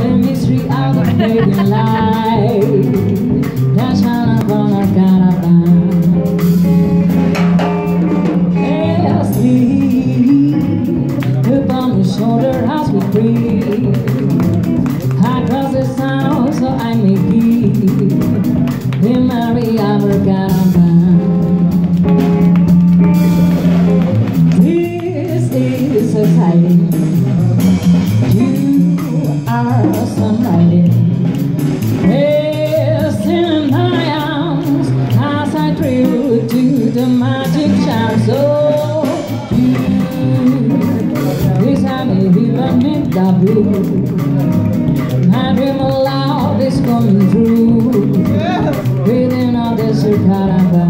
Let mystery of the fading light. That's how I'm gonna gotta find. Sleep upon the shoulder as we breathe. I cross the sound so I may keep in Mary Abracadabra. caramba.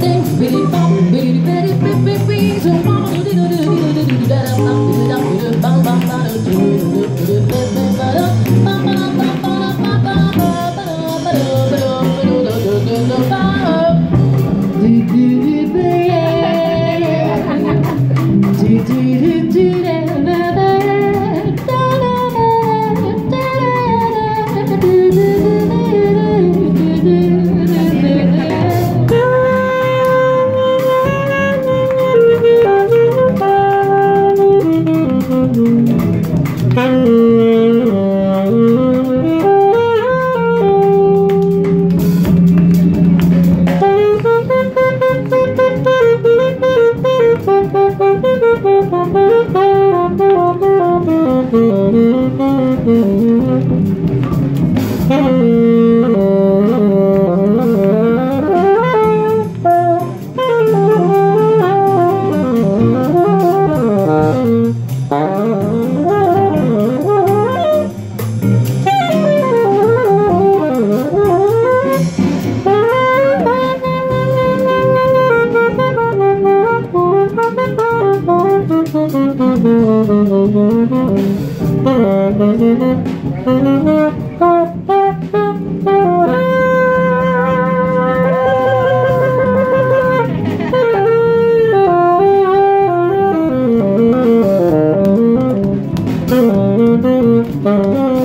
things we want. Oh.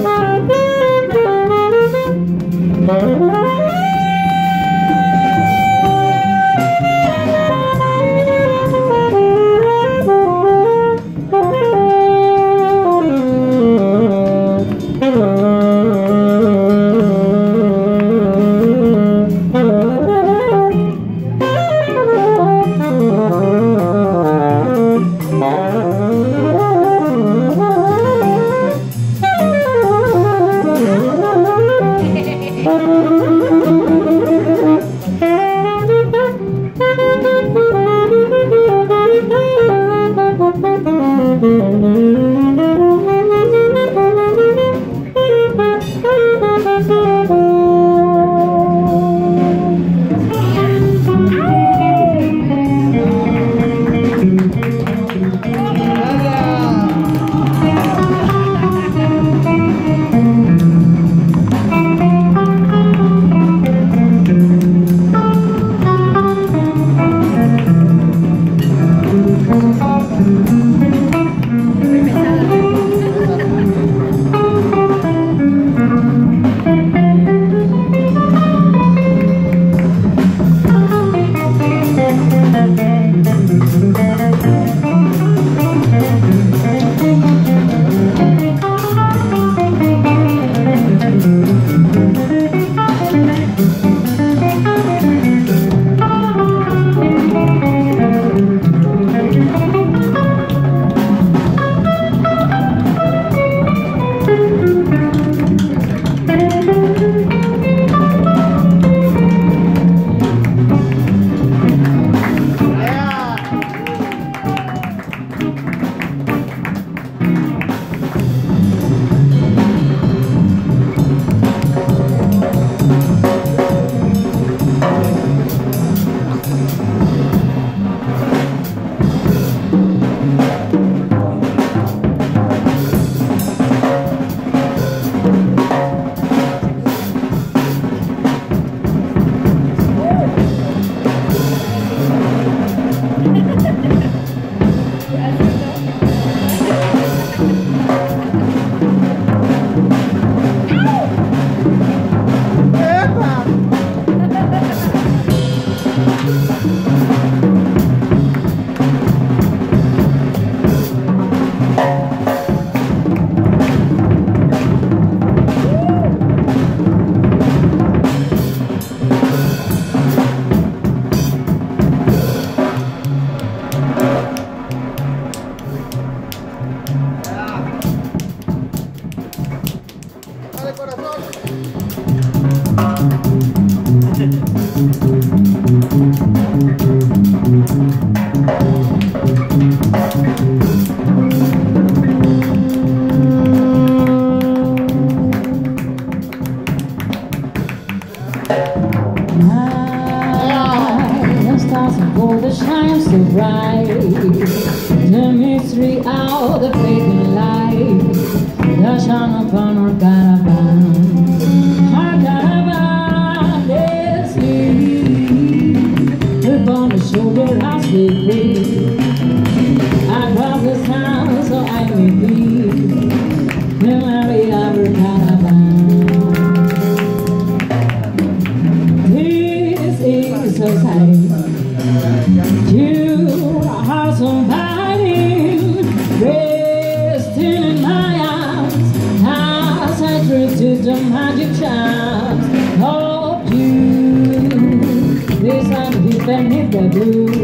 Charms of you.